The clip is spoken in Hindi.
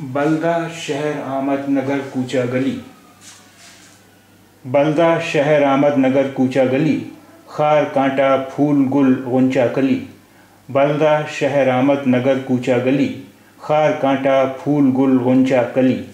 बलदा शहर आमद नगर कूचा गली। बलदा शहर आमद नगर कूचा गली, खार कांटा फूल गुल गुंचा कली। बलदा शहर आमद नगर कूचा गली, खार कांटा फूल गुल गुंचा कली।